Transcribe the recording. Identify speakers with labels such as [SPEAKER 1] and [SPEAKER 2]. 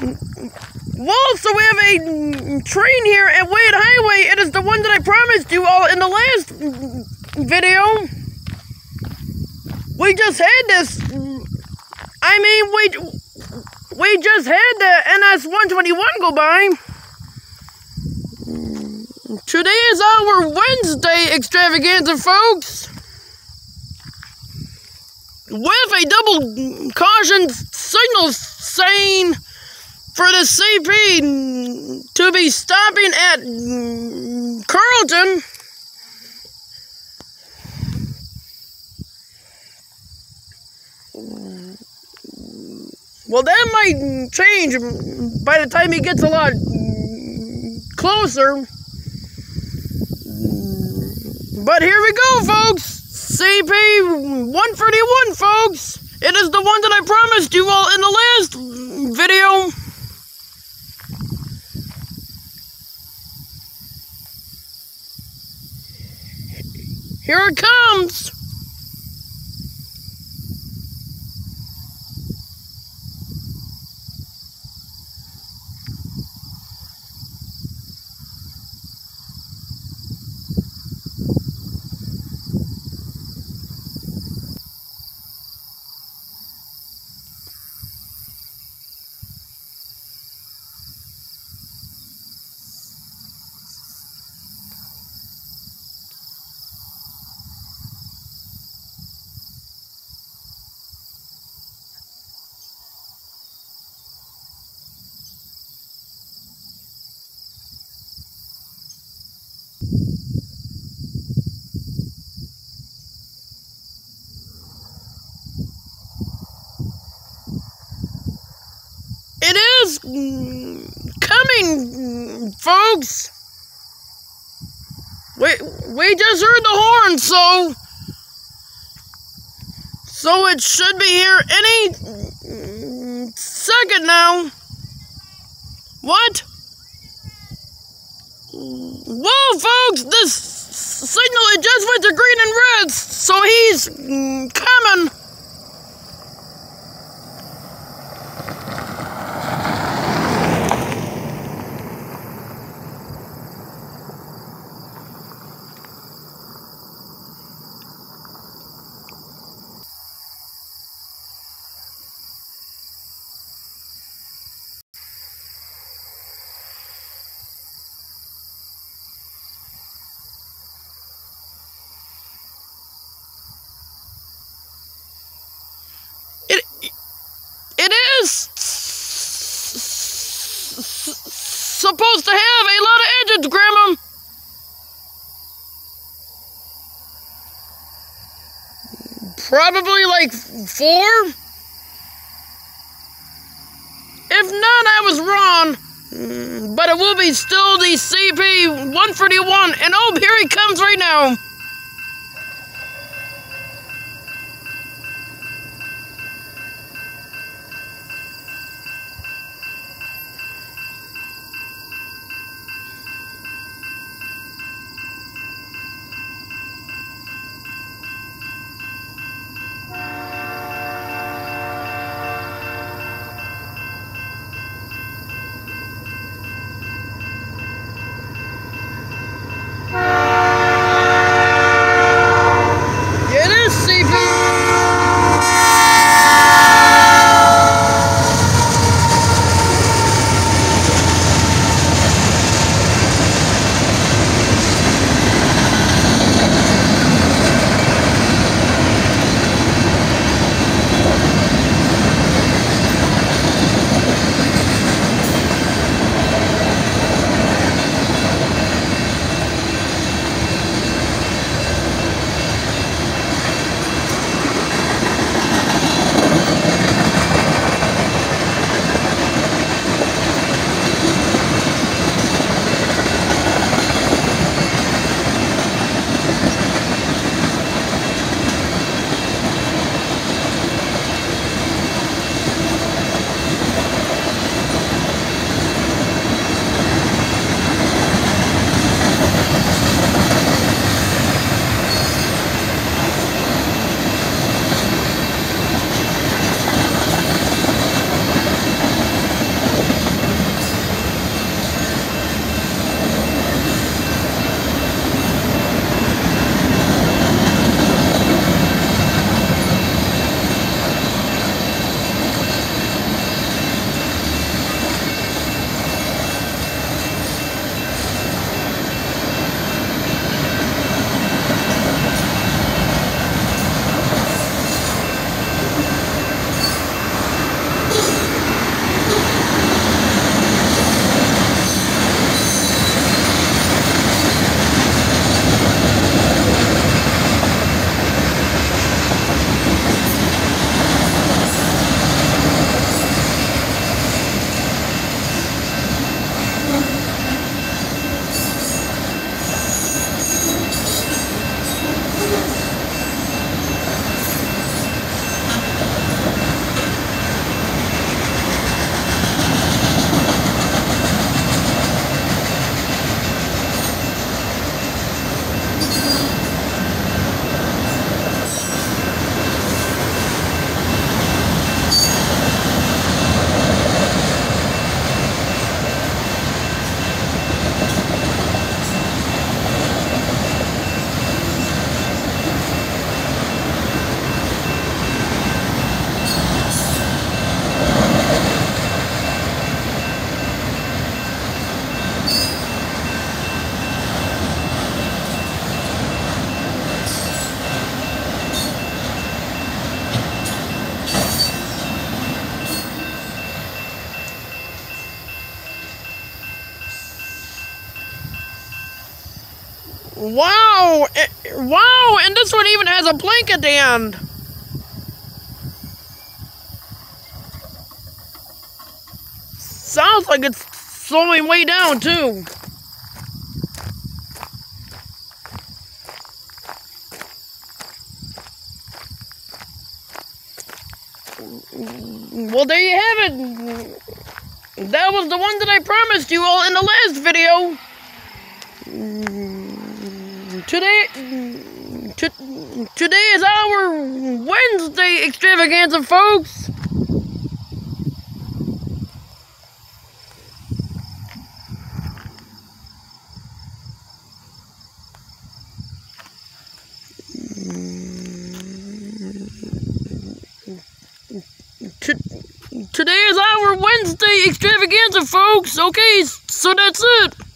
[SPEAKER 1] Well, so we have a train here at Wade Highway. It is the one that I promised you all in the last video. We just had this. I mean, we we just had the NS 121 go by. Today is our Wednesday extravaganza, folks. With a double caution signal saying for the CP to be stopping at mm, Carlton. Well, that might change by the time he gets a lot closer. But here we go, folks. CP 131, folks. It is the one that I promised you all in the last video. Here it comes. It is mm, coming, folks. We we just heard the horn, so so it should be here any mm, second now. What? Whoa, folks! This signal it just went to green and red, so he's mm, coming. It it is supposed to have a lot of edges, Grandma. Probably like four. If not, I was wrong. Mm, But it will be still the CP 141. And oh, here he comes right now. Wow! It, wow! And this one even has a blink at the end. Sounds like it's slowing way down too. Well, there you have it. That was the one that I promised you all in the last video. Today, today is our Wednesday extravaganza, folks. today is our Wednesday extravaganza, folks. Okay, so that's it.